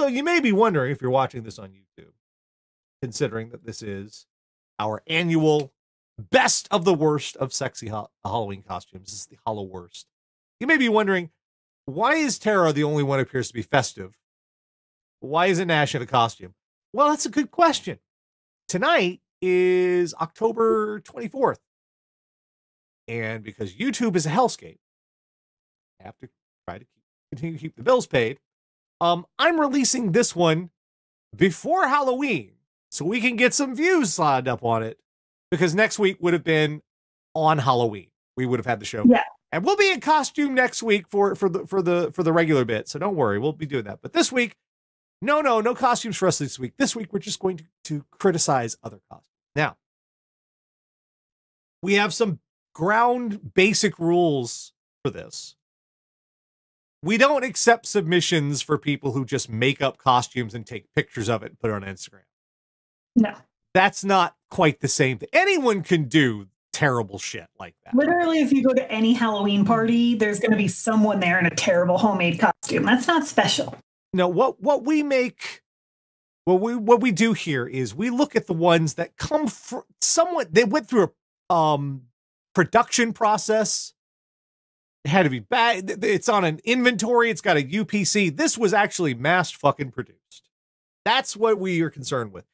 Also, you may be wondering if you're watching this on YouTube, considering that this is our annual best of the worst of sexy ha- Halloween costumes. This is the Halloworst. You may be wondering why is Tara the only one who appears to be festive? Why isn't Nash in a costume? Well, that's a good question. Tonight is October 24th. And because YouTube is a hellscape, I have to try to keep, continue to keep the bills paid. Um, I'm releasing this one before Halloween so we can get some views lined up on it because next week would have been on Halloween. We would have had the show. Yeah. And we'll be in costume next week for for the for the for the regular bit. So don't worry, we'll be doing that. But this week, no, no, no costumes for us this week. This week we're just going to, to criticize other costumes. Now, we have some ground basic rules for this. We don't accept submissions for people who just make up costumes and take pictures of it and put it on Instagram. No. That's not quite the same thing. Anyone can do terrible shit like that. Literally, if you go to any Halloween party, there's going to be someone there in a terrible homemade costume. That's not special. No, what what we make what we what we do here is we look at the ones that come from somewhat they went through a um production process. It had to be bad. It's on an inventory. It's got a UPC. This was actually mass fucking produced. That's what we are concerned with.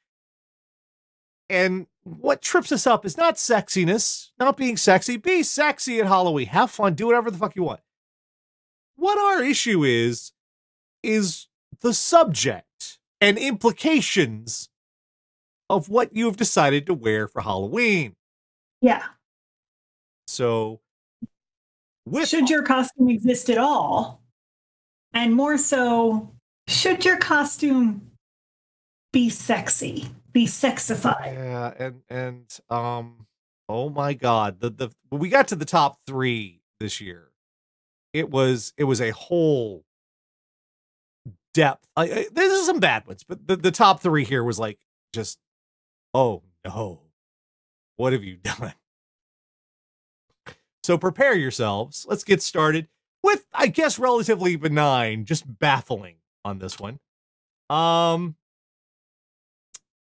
And what trips us up is not sexiness, not being sexy. Be sexy at Halloween. Have fun. Do whatever the fuck you want. What our issue is, is the subject and implications of what you have decided to wear for Halloween. Yeah. So, with should your costume exist at all? And more so, should your costume be sexy, be sexified? Yeah, and and um, oh my god, the the when we got to the top three this year, it was it was a whole depth. I, I, there's some bad ones, but the, the top three here was like just, oh no, what have you done? So prepare yourselves. Let's get started with, I guess, relatively benign, just baffling on this one. Um,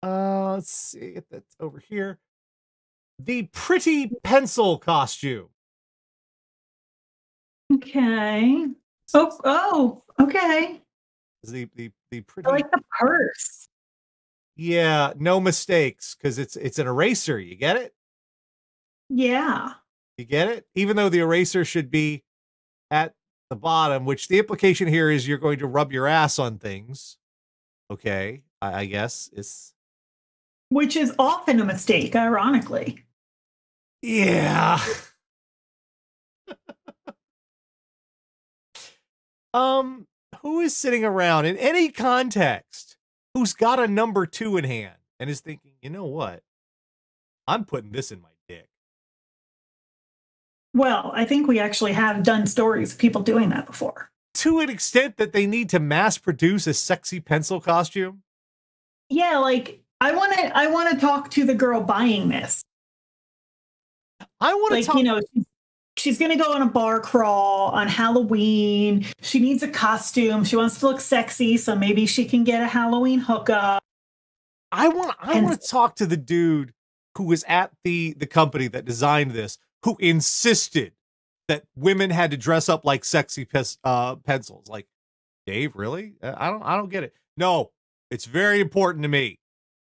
uh, let's see if that's over here. The pretty pencil costume. Okay. Oh, oh, okay. The the the pretty I like the purse. Yeah, no mistakes because it's it's an eraser. You get it? Yeah. You get it? Even though the eraser should be at the bottom, which the implication here is you're going to rub your ass on things. Okay, I, I guess it's Which is often a mistake, ironically. yeah. um, who is sitting around in any context who's got a number two in hand and is thinking, you know what? I'm putting this in my. Well, I think we actually have done stories of people doing that before. To an extent that they need to mass produce a sexy pencil costume. Yeah, like I want to I want to talk to the girl buying this. I want to Like, talk. you know, she's, going to go on a bar crawl on Halloween. She needs a costume. She wants to look sexy, so maybe she can get a Halloween hookup. I want. I And- want to talk to the dude who was at the the company that designed this, who insisted that women had to dress up like sexy pes- uh, pencils. Like, Dave, really? Uh, I don't. I don't get it. No, it's very important to me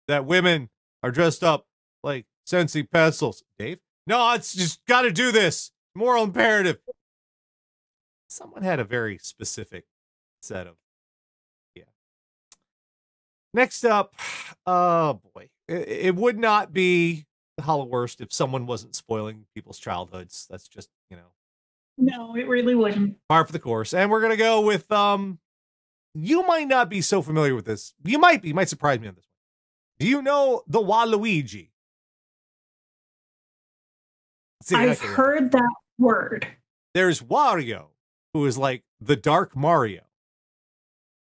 that women are dressed up like sexy pencils. Dave, no, it's just got to do this. Moral imperative. Someone had a very specific set of yeah. Next up, oh boy, it, it would not be the Halloworst if someone wasn't spoiling people's childhoods. That's just you know No, it really wouldn't. par for the course. And we're gonna go with um. You might not be so familiar with this. You might be. You might surprise me on this one. Do you know the Waluigi? I've heard that word. there's Wario, who is like the Dark Mario.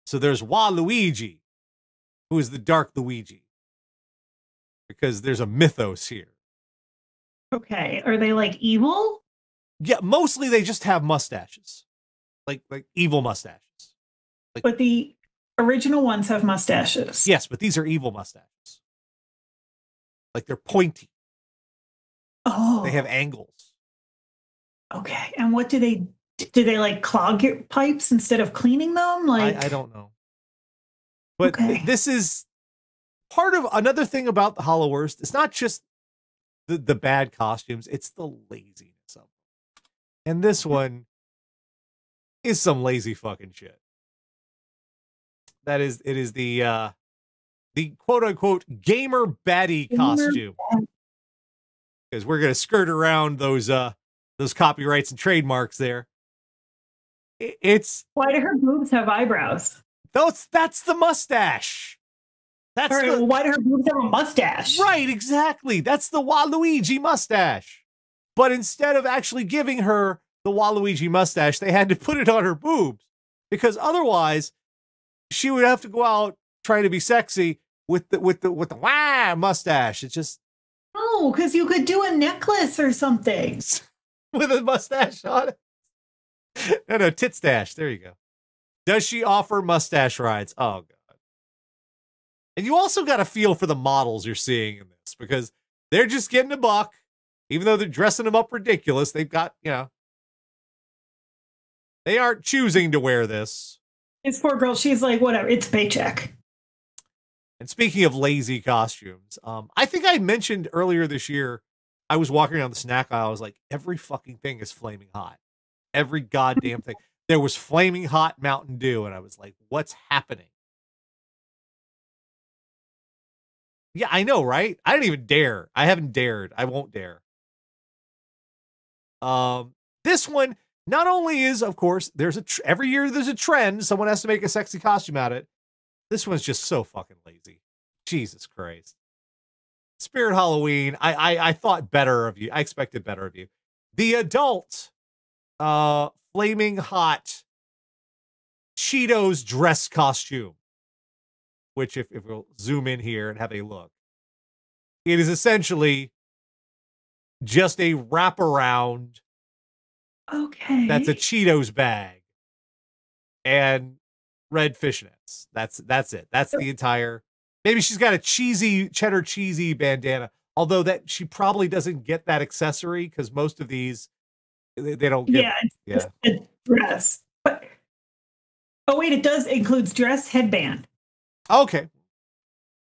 So there's Waluigi, who is the Dark Luigi. Because there's a mythos here. Okay. Are they like evil? Yeah, mostly they just have mustaches. Like like evil mustaches. But the original ones have mustaches. Yes, but these are evil mustaches. Like they're pointy. Oh, They have angles. okay. And what do they do? They like clog your pipes instead of cleaning them? Like I, I don't know. But th- this is part of another thing about the Halloworst. It's not just the, the bad costumes, it's the laziness of them. And this one is some lazy fucking shit. That is it is the uh the quote unquote gamer baddie Gamer costume. Because we're gonna skirt around those uh those copyrights and trademarks there. It's Why do her boobs have eyebrows? That's that's the mustache. That's right, the, why do her boobs have a mustache? right, exactly. That's the Waluigi mustache. But instead of actually giving her the Waluigi mustache, they had to put it on her boobs because otherwise she would have to go out trying to be sexy with the with the with the wah mustache. It's just No, because you could do a necklace or something. with a mustache on it. No, no, tit stash. There you go. Does she offer mustache rides? Oh god. And you also got to feel for the models you're seeing in this because they're just getting a buck, even though they're dressing them up ridiculous. They've got, you know, they aren't choosing to wear this. This poor girl, she's like, whatever, it's paycheck. And speaking of lazy costumes, um, I think I mentioned earlier this year, I was walking around the snack aisle. I was like, every fucking thing is flaming hot. Every goddamn thing. There was flaming hot Mountain Dew, and I was like, what's happening? Yeah, I know, right? I don't even dare. I haven't dared. I won't dare. Um, this one not only is, of course, there's a tr- every year there's a trend. Someone has to make a sexy costume out of it. This one's just so fucking lazy. Jesus Christ. Spirit Halloween. I, I I thought better of you. I expected better of you. The adult uh flaming hot Cheetos dress costume. Which if, if we'll zoom in here and have a look. It is essentially just a wraparound Okay. that's a Cheetos bag and red fishnets. That's that's it. That's the entire. Maybe she's got a cheesy cheddar cheesy bandana. Although that she probably doesn't get that accessory because most of these they, they don't get. yeah, it's yeah. dress. But oh wait, it does includes dress headband. Okay.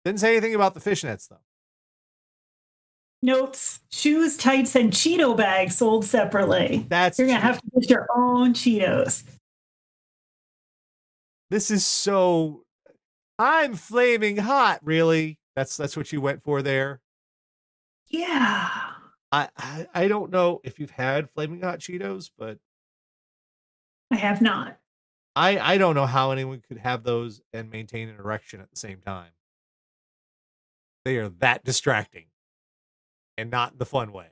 Didn't say anything about the fishnets though. Notes, shoes, tights, and Cheeto bags sold separately. That's You're gonna have to get your own Cheetos. this is so. I'm flaming hot. Really? That's that's what you went for there. Yeah. I, I I don't know if you've had flaming hot Cheetos, but I have not. I I don't know how anyone could have those and maintain an erection at the same time. They are that distracting, and not in the fun way.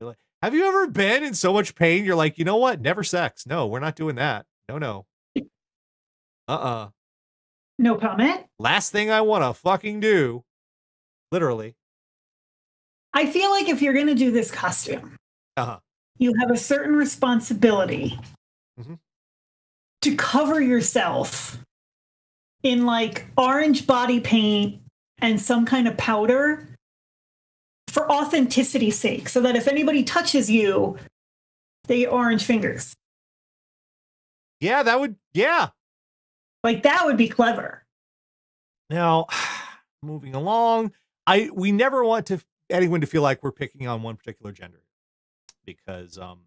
Like, have you ever been in so much pain? You're like, you know what? Never sex. No, we're not doing that. No, no. Uh uh No comment. Last thing I want to fucking do, literally. I feel like if you're gonna do this costume, Uh huh. you have a certain responsibility Mhm. To cover yourself in like orange body paint and some kind of powder for authenticity's sake, so that if anybody touches you, they get orange fingers. Yeah, that would. Yeah. Like that would be clever. Now, moving along, I we never want to anyone to feel like we're picking on one particular gender because um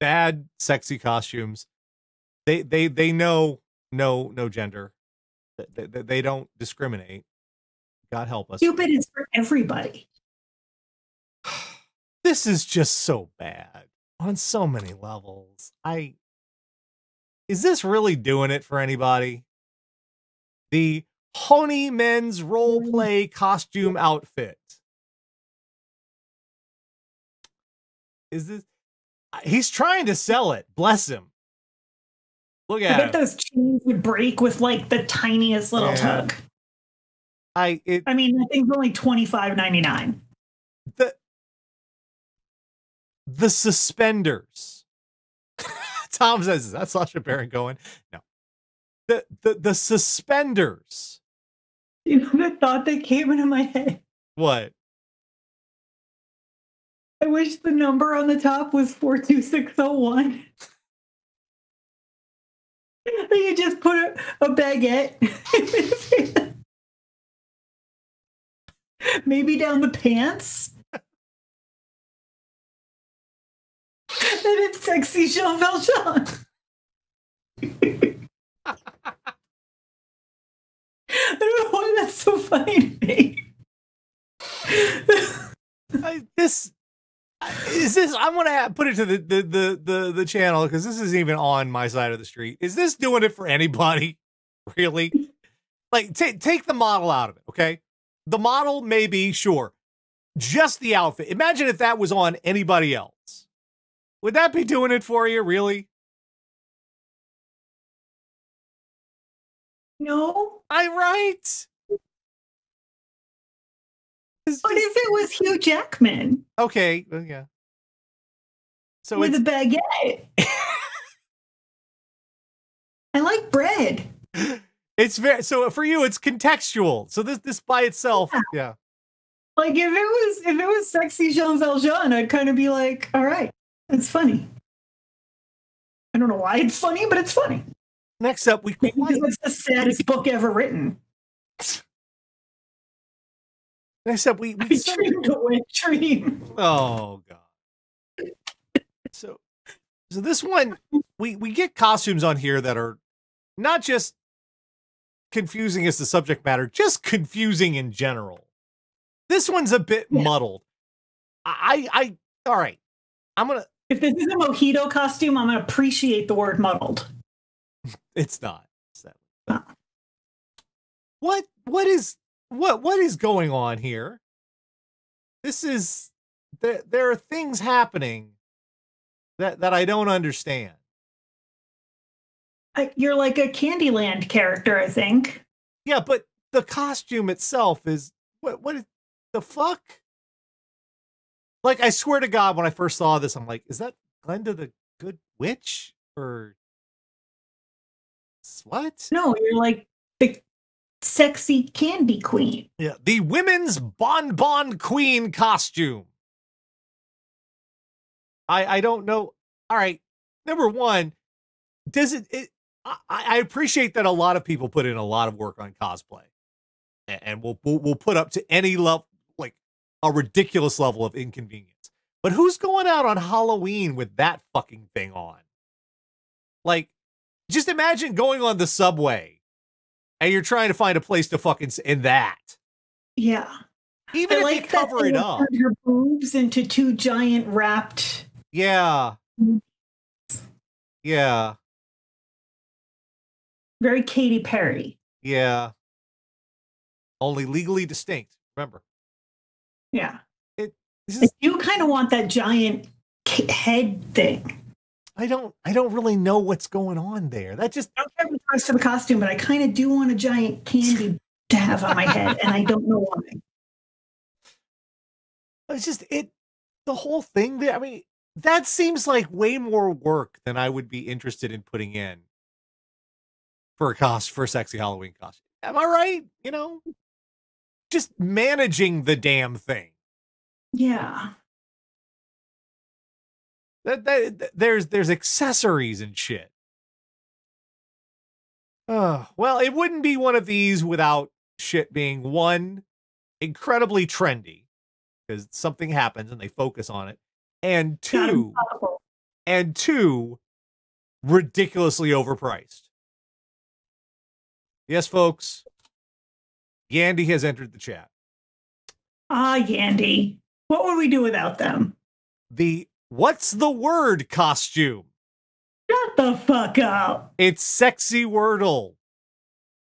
bad sexy costumes they they they know no no gender. They, they, they don't discriminate. God help us. Cupid is for everybody. This is just so bad on so many levels. I is this really doing it for anybody? The Honey men's role play costume outfit. Is this he's trying to sell it. Bless him. Look I bet him. those chains would break with like the tiniest little Yeah. tug. I it I mean, that thing's only twenty five ninety nine. the the suspenders. Tom says, "Is that Sacha Baron Cohen?" No, the the, the suspenders. You know the thought that came into my head? What? I wish the number on the top was 42601. you just put a, a baguette. Maybe down the pants. and it's sexy Jean Valjean. I don't know why that's so funny to me. I, this is this. I'm gonna put it to the the the the, the channel because this isn't even on my side of the street. Is this doing it for anybody? Really? Like, take take the model out of it. Okay, the model may be sure, just the outfit. Imagine if that was on anybody else. Would that be doing it for you? Really? No. I right. What just- if it was Hugh Jackman okay, well, yeah. So with it's a baguette? I like bread. it's very so for you it's contextual. So this this by itself, yeah. Like if it was if it was sexy Jean Valjean, I'd kind of be like, all right, it's funny. I don't know why it's funny, but it's funny. Next up, we quite, it's the saddest book ever written. next up we, we I dreamed a wet dream. oh god. So so this one we we get costumes on here that are not just confusing as the subject matter, just confusing in general. This one's a bit Yeah. muddled. I I all right. I'm gonna If this is a mojito costume, I'm gonna appreciate the word muddled. It's not. sadly. Ah. What what is what what is going on here? This is there there are things happening that that I don't understand. You're like a Candyland character, I think. Yeah, but the costume itself is what what is the fuck? Like I swear to God, when I first saw this, I'm like, is that Glinda the Good Witch? Or what? No, you're like the sexy candy queen. Yeah, the women's bonbon queen costume. I I don't know. All right, number one, does it? it I, I appreciate that a lot of people put in a lot of work on cosplay, and, and we'll, we'll we'll put up to any level, like a ridiculous level of inconvenience. But who's going out on Halloween with that fucking thing on? Like, just imagine going on the subway, and you're trying to find a place to fucking in that. Yeah. Even I if like you cover it up. Her boobs into two giant wrapped. Yeah. Mm. Yeah. Very Katy Perry. Yeah. Only legally distinct. Remember. Yeah. This I is, do kind of want that giant head thing. I don't I don't really know what's going on there. That just I don't care the price for the costume, but I kind of do want a giant candy to have on my head, and I don't know why. it's just it the whole thing there. I mean, that seems like way more work than I would be interested in putting in for a cost for a sexy Halloween costume. Am I right? You know? Just managing the damn thing. Yeah. That, that, there's there's accessories and shit. Oh, well, it wouldn't be one of these without shit being one incredibly trendy because something happens and they focus on it, and two and two ridiculously overpriced. Yes, folks. Yandy has entered the chat. Ah, Yandy. What would we do without them? The what's the word costume? Shut the fuck up. It's sexy Wordle.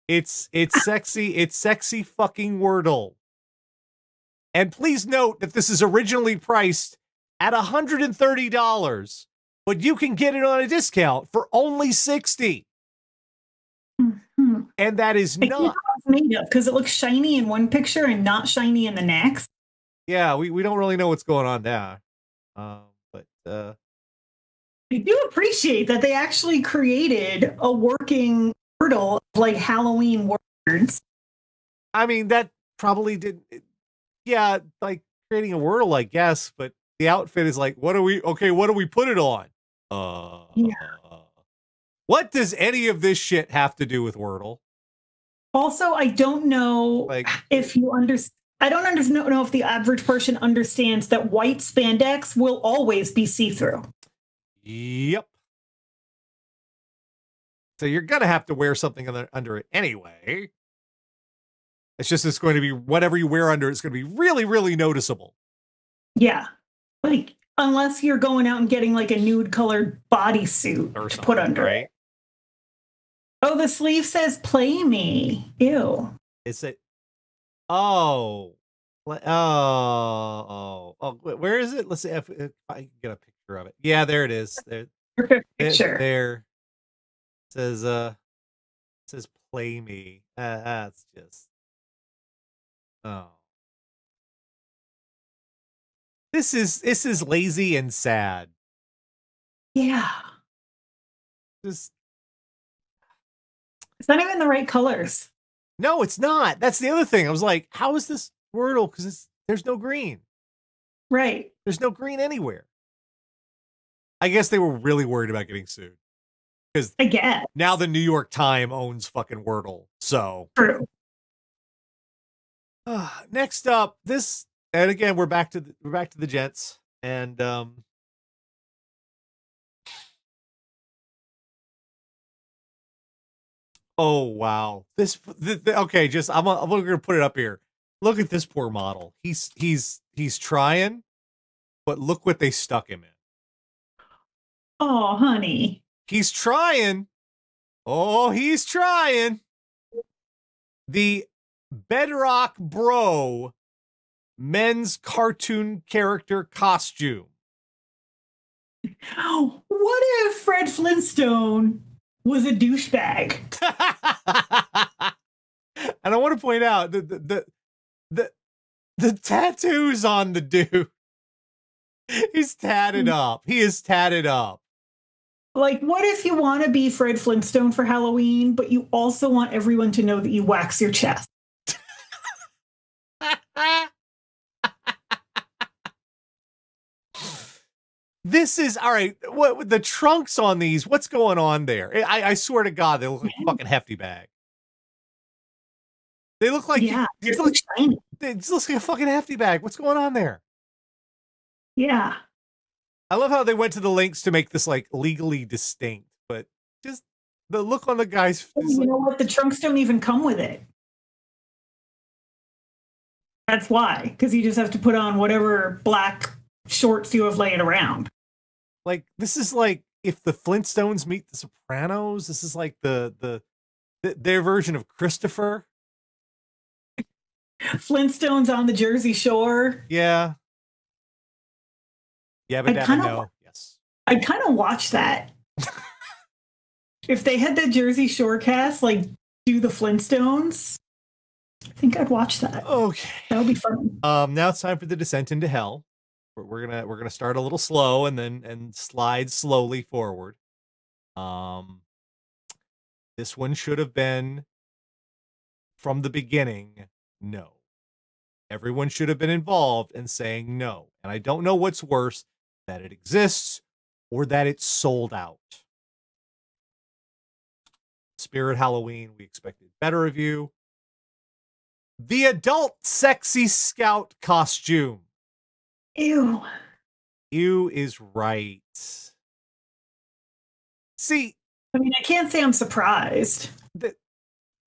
It's it's sexy. It's sexy fucking Wordle. And please note that this is originally priced at $130, but you can get it on a discount for only 60. Hmm. And that is I not tell what it's made of because it looks shiny in one picture and not shiny in the next. yeah, we, we don't really know what's going on there. Um, but uh I do appreciate that they actually created a working Wordle of like Halloween words. I mean, that probably did. Yeah, like creating a Wordle, I guess, but the outfit is like, what do we? Okay, what do we put it on? Uh, Yeah. What does any of this shit have to do with Wordle? Also, I don't know Like, if you understand. I don't under- know if the average person understands that white spandex will always be see through. yep. So you're gonna have to wear something under, under it anyway. It's just it's going to be whatever you wear under. It's going to be really, really noticeable. Yeah. Like, unless you're going out and getting like a nude colored bodysuit Or to put under right? it. Oh, the sleeve says play me. Ew. Is it? Oh, oh, oh, oh. wh- Where is it? Let's see if, if I can get a picture of it. Yeah, there it is. There, picture. there. It says uh, it says play me. Uh, that's just oh. This is this is lazy and sad. Yeah. Just It's not even the right colors. No, it's not. That's the other thing. I was like, how is this Wordle? Because there's no green. Right. There's no green anywhere. I guess they were really worried about getting sued because I guess. now the New York Times owns fucking Wordle. So True. uh, next up, this and again we're back to the, we're back to the Jets and um. Oh wow! This okay. Just I'm I'm gonna put it up here. Look at this poor model. He's he's he's trying, but look what they stuck him in. Oh, honey. He's trying. Oh, he's trying. The Bedrock Bro men's cartoon character costume. What if Fred Flintstone was a douchebag? and I want to point out the the the the, the tattoos on the dude. He's tatted mm. up. He is tatted up. Like, what if you want to be Fred Flintstone for Halloween, but you also want everyone to know that you wax your chest? this is all right. What the trunks on these? What's going on there? I, I swear to God, they look like a fucking hefty bag. They look like yeah, they look, shiny. it just looks like a fucking hefty bag. What's going on there? Yeah. I love how they went to the links to make this like legally distinct, but just the look on the guy's is You like, know what? The trunks don't even come with it. That's why, because you just have to put on whatever black shorts you have laying around. Like this is like if the Flintstones meet the Sopranos. This is like the the, the their version of Christopher. Flintstones on the Jersey Shore. Yeah. Yeah, but I kinda no. Yes. I'd kind of watch that. if they had the Jersey Shore cast, like do the Flintstones, I think I'd watch that. Okay. That would be fun. Um, now it's time for the descent into hell. We're, gonna we're gonna start a little slow and then and slide slowly forward. Um, this one should have been from the beginning. No, everyone should have been involved in saying no. And I don't know what's worse that it exists or that it's sold out. Spirit Halloween, we expected better of you. The adult sexy scout costume. Ew. You is right. See, I mean, I can't say I'm surprised. the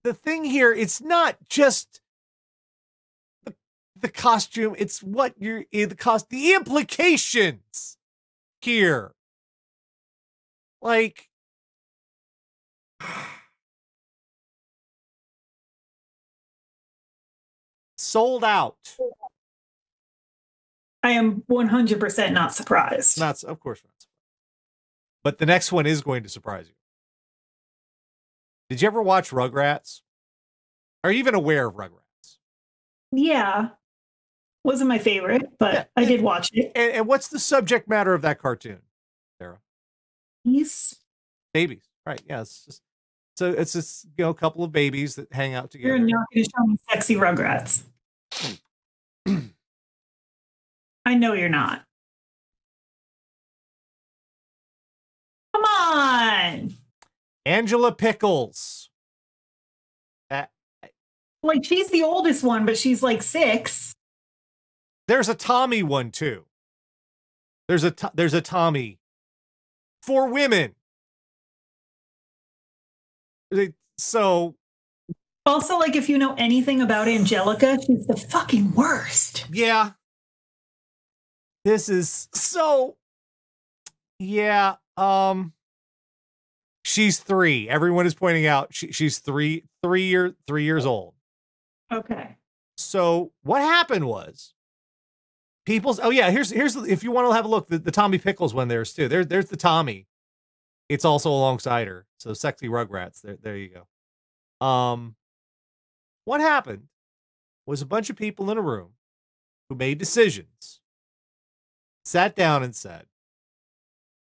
the thing here, it's not just the, the costume, it's what you're eh, the cost the implications here. Like sold out. I am 100% not surprised. Not of course not. But the next one is going to surprise you. Did you ever watch Rugrats? Are you even aware of Rugrats? Yeah. Wasn't my favorite, but Yeah, I did watch it. And, and what's the subject matter of that cartoon? Tara, He's babies, right? Yeah, it's just So it's just you know a couple of babies that hang out together. You're not going to show me sexy Rugrats. I know you're not. Come on. Angelica Pickles. Uh, Like she's the oldest one, but she's like six. there's a Tommy one too. There's a there's a Tommy for women. So Also, like if you know anything about Angelica, she's the fucking worst. yeah, this is so. Yeah, um, she's three. Everyone is pointing out she, she's three, three year, three years old. Okay. So what happened was people's oh yeah, here's here's if you want to have a look, the, the Tommy Pickles one there's too. There, there's the Tommy. It's also alongside her. So sexy Rugrats. There, there you go. Um what happened was a bunch of people in a room who made decisions, sat down and said,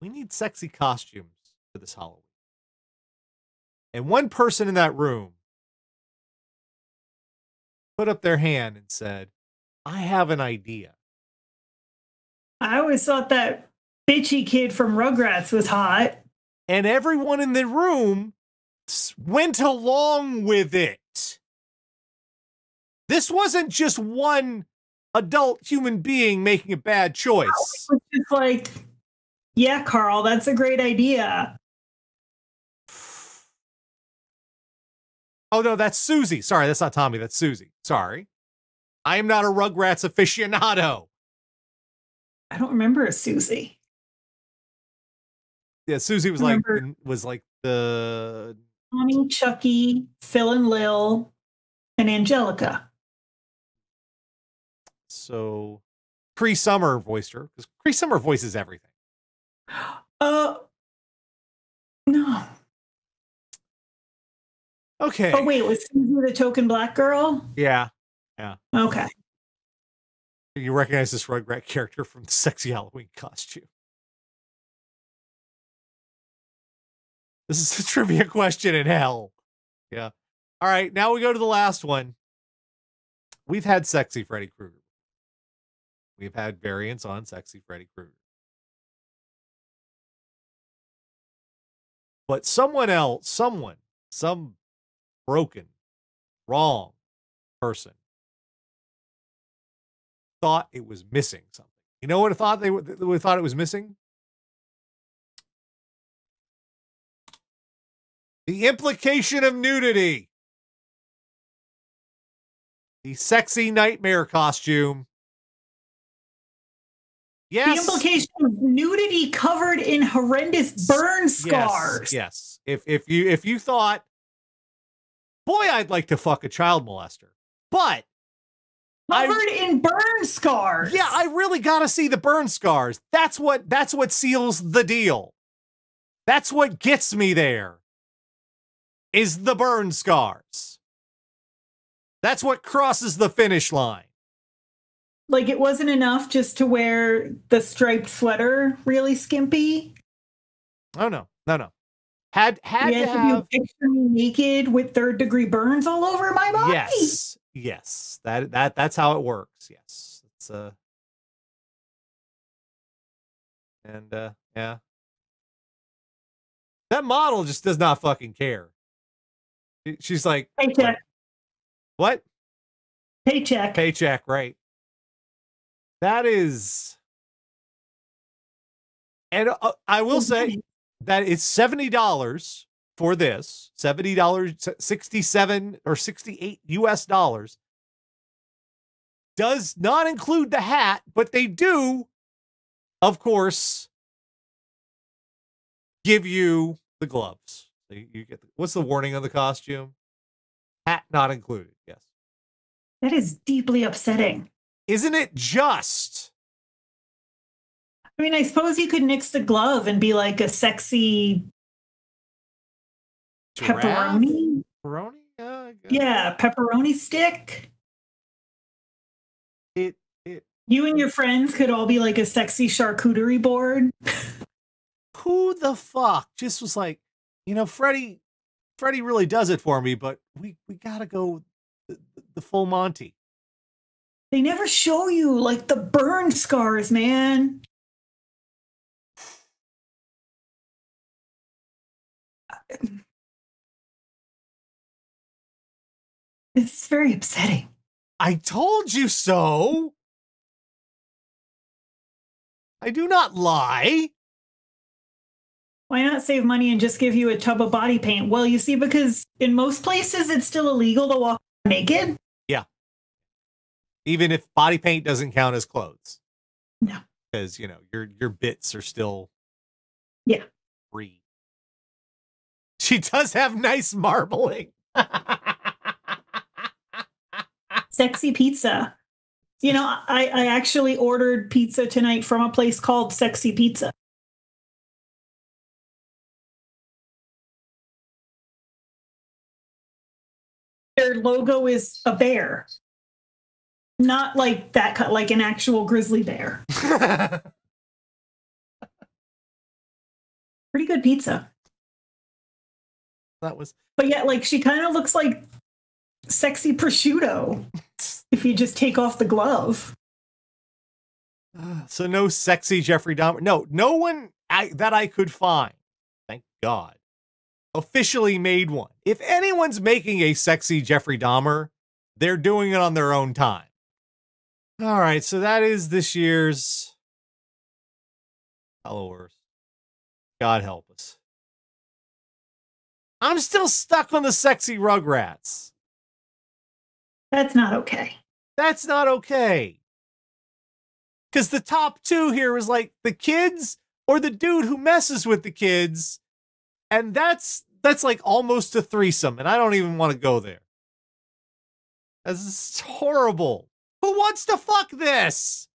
We need sexy costumes for this Halloween. And one person in that room put up their hand and said, I have an idea. I always thought that bitchy kid from Rugrats was hot. And everyone in the room went along with it. This wasn't just one adult human being making a bad choice. It was like, yeah, Carl, that's a great idea. Oh, no, that's Susie. Sorry, that's not Tommy. That's Susie. Sorry. I am not a Rugrats aficionado. I don't remember a Susie. Yeah, Susie was like was like the Tommy, Chucky, Phil and Lil, and Angelica. So Cree Summer voiced her because Cree Summer voices everything. Uh, no. Okay. Oh, wait, was Susie the token black girl? Yeah. Yeah. Okay. You recognize this Rugrat character from the sexy Halloween costume. This is a trivia question in hell. Yeah. All right, now we go to the last one. We've had sexy Freddy Krueger. We've had variants on sexy Freddy Krueger. But someone else, someone, some broken, wrong person thought it was missing something. You know what I thought they, they thought it was missing? The implication of nudity. The sexy nightmare costume. Yes. The implication of nudity covered in horrendous burn scars. Yes, yes. If if you if you thought, boy, I'd like to fuck a child molester, but I- Covered in burn scars. yeah, I really got to see the burn scars. That's what that's what seals the deal. That's what gets me there. Is the burn scars. That's what crosses the finish line. Like it wasn't enough just to wear the striped sweater really skimpy. Oh no, no, no. Had had you to have be picture me naked with third degree burns all over my body. yes, yes. That that that's how it works. Yes, it's uh, and uh, yeah. That model just does not fucking care. She's like, Paycheck. what? Paycheck. Paycheck, right? That is, and uh, I will say that it's seventy dollars for this. Seventy dollars, sixty-seven or sixty-eight U.S. dollars. Does not include the hat, but they do, of course, give you the gloves. You, you get the, what's the warning on the costume? Hat not included. Yes. that is deeply upsetting. Isn't it just? I mean, I suppose you could nix the glove and be like a sexy Giraffe? pepperoni. Pepperoni? Uh, yeah, Yeah, pepperoni stick. It it You and your friends could all be like a sexy charcuterie board. who the fuck just was like, you know, Freddie, Freddy really does it for me, but we we gotta go the, the full Monty. They never show you like the burn scars, man. It's very upsetting. I told you so. I do not lie. Why not save money and just give you a tub of body paint? Well, you see, because in most places it's still illegal to walk naked. Even if body paint doesn't count as clothes. No. Because, you know, your your bits are still Yeah. free. She does have nice marbling. Sexy pizza. You know, I, I actually ordered pizza tonight from a place called Sexy Pizza. Their logo is a bear. Not like that cut, like an actual grizzly bear. Pretty good pizza. that was But yet, like, she kind of looks like sexy prosciutto if you just take off the glove. so no sexy Jeffrey Dahmer. No, no one I, that I could find. Thank God. Officially made one. If anyone's making a sexy Jeffrey Dahmer, they're doing it on their own time. All right, so that is this year's Halloween. God help us. I'm still stuck on the sexy Rugrats. That's not okay. That's not okay. Because the top two here is like the kids or the dude who messes with the kids. And that's that's like almost a threesome. And I don't even want to go there. That's horrible. Who wants to fuck this?